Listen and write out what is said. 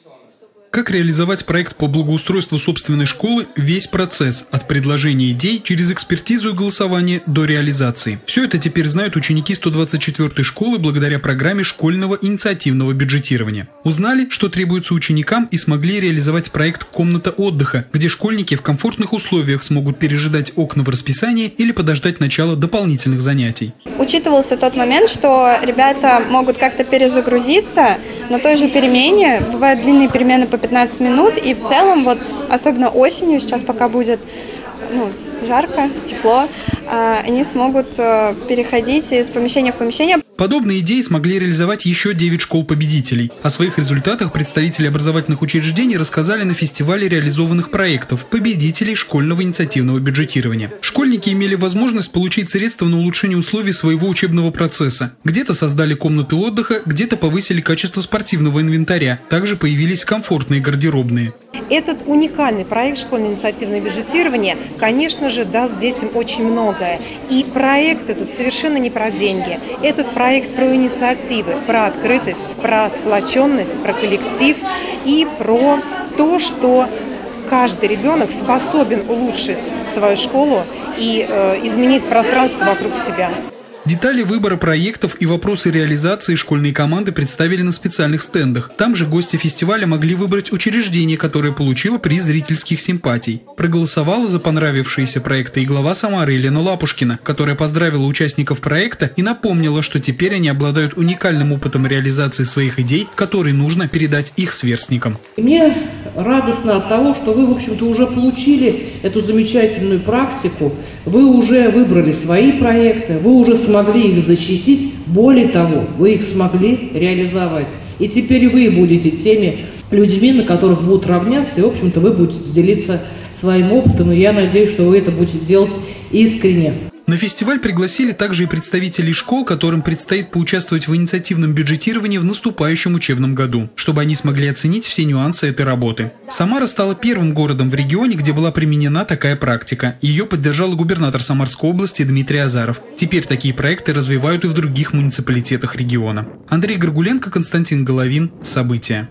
Бессона. Что как реализовать проект по благоустройству собственной школы – весь процесс от предложения идей через экспертизу и голосование до реализации. Все это теперь знают ученики 124-й школы благодаря программе школьного инициативного бюджетирования. Узнали, что требуется ученикам и смогли реализовать проект «Комната отдыха», где школьники в комфортных условиях смогут пережидать окна в расписании или подождать начала дополнительных занятий. Учитывался тот момент, что ребята могут как-то перезагрузиться на той же перемене. Бывают длинные перемены по 15 минут, и в целом, вот особенно осенью, сейчас пока будет ну, жарко, тепло, а, они смогут э, переходить из помещения в помещение. Подобные идеи смогли реализовать еще 9 школ-победителей. О своих результатах представители образовательных учреждений рассказали на фестивале реализованных проектов «Победителей школьного инициативного бюджетирования». Школьники имели возможность получить средства на улучшение условий своего учебного процесса. Где-то создали комнаты отдыха, где-то повысили качество спортивного инвентаря. Также появились комфортные гардеробные. Этот уникальный проект «Школьное инициативное бюджетирование», конечно же, даст детям очень многое. И проект этот совершенно не про деньги. Этот проект про инициативы, про открытость, про сплоченность, про коллектив и про то, что каждый ребенок способен улучшить свою школу и э, изменить пространство вокруг себя. Детали выбора проектов и вопросы реализации школьные команды представили на специальных стендах. Там же гости фестиваля могли выбрать учреждение, которое получило приз зрительских симпатий. Проголосовала за понравившиеся проекты и глава Самары Елена Лапушкина, которая поздравила участников проекта и напомнила, что теперь они обладают уникальным опытом реализации своих идей, который нужно передать их сверстникам. Мне радостно от того, что вы, в общем-то, уже получили эту замечательную практику, вы уже выбрали свои проекты, вы уже смогли их защитить, более того, вы их смогли реализовать. И теперь вы будете теми людьми, на которых будут равняться, и, в общем-то, вы будете делиться своим опытом, и я надеюсь, что вы это будете делать искренне. На фестиваль пригласили также и представителей школ, которым предстоит поучаствовать в инициативном бюджетировании в наступающем учебном году, чтобы они смогли оценить все нюансы этой работы. Самара стала первым городом в регионе, где была применена такая практика. Ее поддержал губернатор Самарской области Дмитрий Азаров. Теперь такие проекты развивают и в других муниципалитетах региона. Андрей Горгуленко, Константин Головин. События.